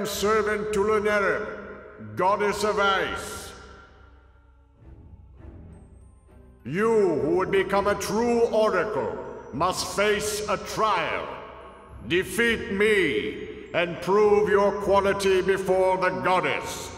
am servant to Lyuneram, goddess of ice. You who would become a true oracle must face a trial. Defeat me and prove your quality before the goddess.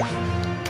何?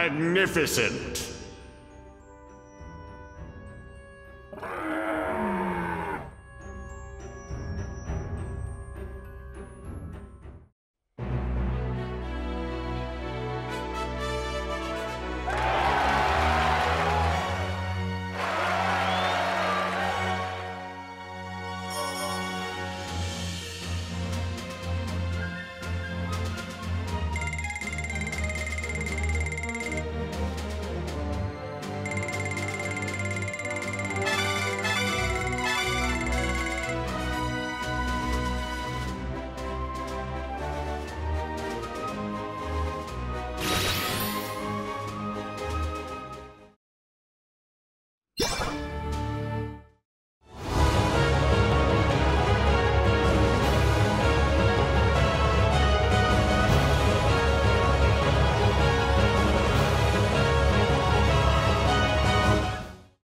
Magnificent!